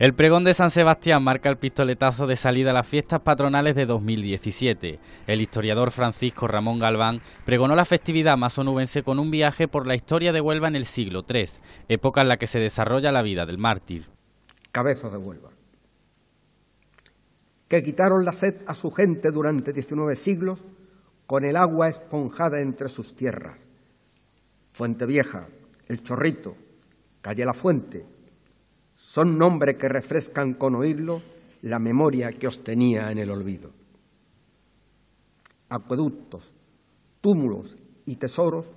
El pregón de San Sebastián marca el pistoletazo de salida a las fiestas patronales de 2017. El historiador Francisco Ramón Galván pregonó la festividad masonubense con un viaje por la historia de Huelva en el siglo III, época en la que se desarrolla la vida del mártir. Cabezos de Huelva, que quitaron la sed a su gente durante 19 siglos con el agua esponjada entre sus tierras. Fuente Vieja, El Chorrito, Calle La Fuente, son nombres que refrescan con oírlo la memoria que os tenía en el olvido. Acueductos, túmulos y tesoros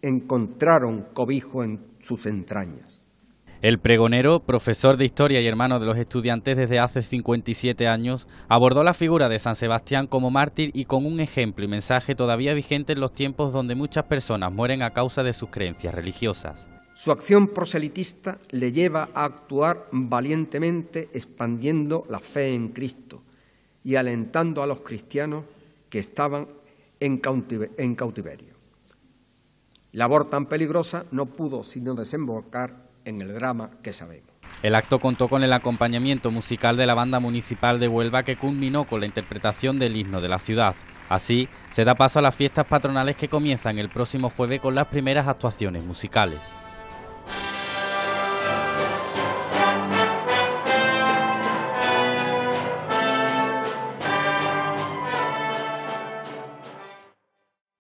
encontraron cobijo en sus entrañas. El pregonero, profesor de historia y hermano de los estudiantes desde hace 57 años, abordó la figura de San Sebastián como mártir y con un ejemplo y mensaje todavía vigente en los tiempos donde muchas personas mueren a causa de sus creencias religiosas. Su acción proselitista le lleva a actuar valientemente expandiendo la fe en Cristo y alentando a los cristianos que estaban en cautiverio. Labor tan peligrosa no pudo sino desembocar en el drama que sabemos. El acto contó con el acompañamiento musical de la banda municipal de Huelva que culminó con la interpretación del himno de la ciudad. Así, se da paso a las fiestas patronales que comienzan el próximo jueves con las primeras actuaciones musicales.